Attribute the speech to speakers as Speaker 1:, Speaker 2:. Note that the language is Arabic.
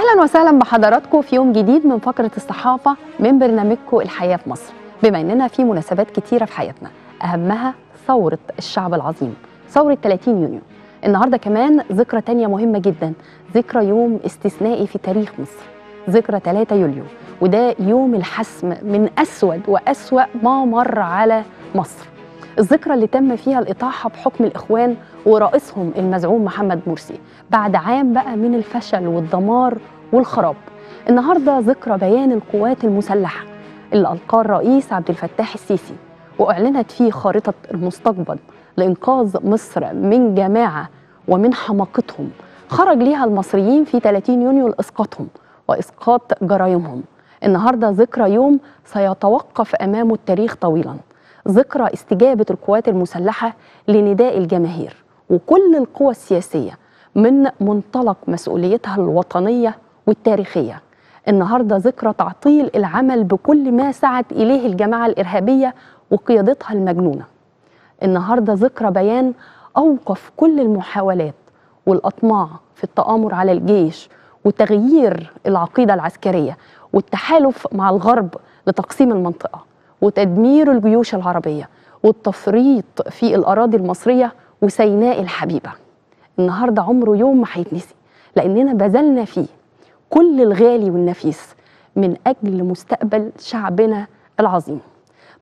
Speaker 1: أهلا وسهلا بحضراتكم في يوم جديد من فقرة الصحافة من برنامجكم الحياة في مصر. بما إننا في مناسبات كتيرة في حياتنا أهمها ثورة الشعب العظيم ثورة 30 يونيو. النهارده كمان ذكرى تانية مهمة جدا ذكرى يوم استثنائي في تاريخ مصر ذكرى 3 يوليو. وده يوم الحسم من أسود وأسوأ ما مر على مصر. الذكرى اللي تم فيها الإطاحة بحكم الإخوان ورئيسهم المزعوم محمد مرسي. بعد عام بقى من الفشل والدمار والخراب. النهاردة ذكرى بيان القوات المسلحة. اللي ألقاه الرئيس عبد الفتاح السيسي. وأعلنت فيه خارطة المستقبل لإنقاذ مصر من جماعة ومن حماقتهم. خرج ليها المصريين في 30 يونيو لإسقاطهم وإسقاط جرائمهم النهاردة ذكرى يوم سيتوقف أمامه التاريخ طويلاً. ذكرى استجابة القوات المسلحة لنداء الجماهير. وكل القوى السياسية من منطلق مسؤوليتها الوطنية والتاريخية. النهاردة ذكرى تعطيل العمل بكل ما سعت إليه الجماعة الإرهابية وقيادتها المجنونة. النهاردة ذكرى بيان أوقف كل المحاولات والأطماع في التآمر على الجيش وتغيير العقيدة العسكرية والتحالف مع الغرب لتقسيم المنطقة. وتدمير الجيوش العربية والتفريط في الأراضي المصرية وسيناء الحبيبة. النهاردة عمره يوم ما هيتنسي لأننا بذلنا فيه كل الغالي والنفيس من أجل مستقبل شعبنا العظيم.